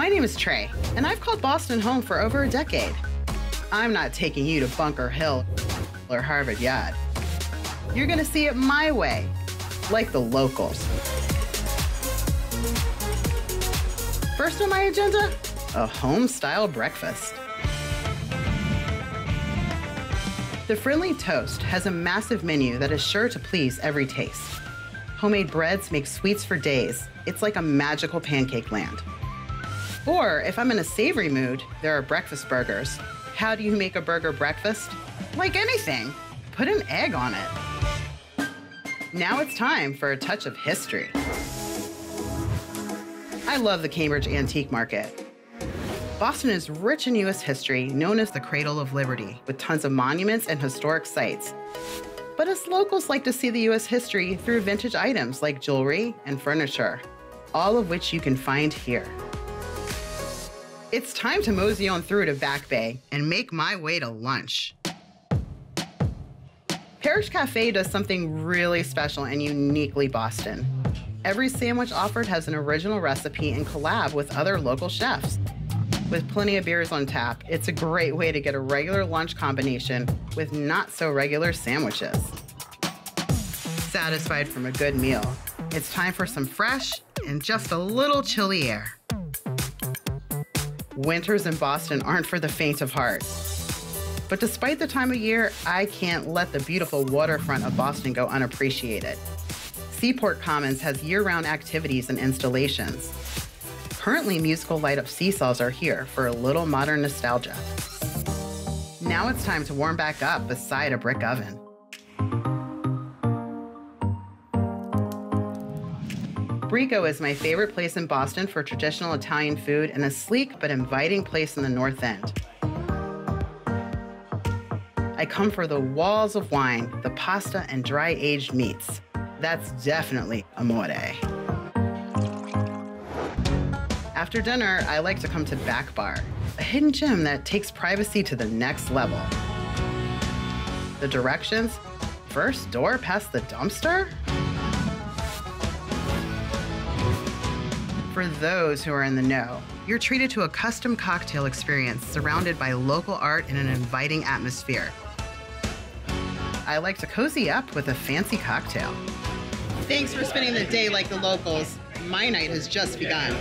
My name is Trey, and I've called Boston home for over a decade. I'm not taking you to Bunker Hill or Harvard Yard. You're gonna see it my way, like the locals. First on my agenda, a home style breakfast. The Friendly Toast has a massive menu that is sure to please every taste. Homemade breads make sweets for days. It's like a magical pancake land. Or if I'm in a savory mood, there are breakfast burgers. How do you make a burger breakfast? Like anything, put an egg on it. Now it's time for a touch of history. I love the Cambridge Antique Market. Boston is rich in U.S. history, known as the Cradle of Liberty, with tons of monuments and historic sites. But us locals like to see the U.S. history through vintage items like jewelry and furniture, all of which you can find here. It's time to mosey on through to Back Bay and make my way to lunch. Parish Cafe does something really special and uniquely Boston. Every sandwich offered has an original recipe and collab with other local chefs. With plenty of beers on tap, it's a great way to get a regular lunch combination with not so regular sandwiches. Satisfied from a good meal, it's time for some fresh and just a little chilly air. Winters in Boston aren't for the faint of heart. But despite the time of year, I can't let the beautiful waterfront of Boston go unappreciated. Seaport Commons has year round activities and installations. Currently, musical light up seesaws are here for a little modern nostalgia. Now it's time to warm back up beside a brick oven. Bricco is my favorite place in Boston for traditional Italian food and a sleek but inviting place in the North End. I come for the walls of wine, the pasta, and dry aged meats. That's definitely amore. After dinner, I like to come to Back Bar, a hidden gem that takes privacy to the next level. The directions first door past the dumpster? For those who are in the know, you're treated to a custom cocktail experience surrounded by local art in an inviting atmosphere. I like to cozy up with a fancy cocktail. Thanks for spending the day like the locals. My night has just begun.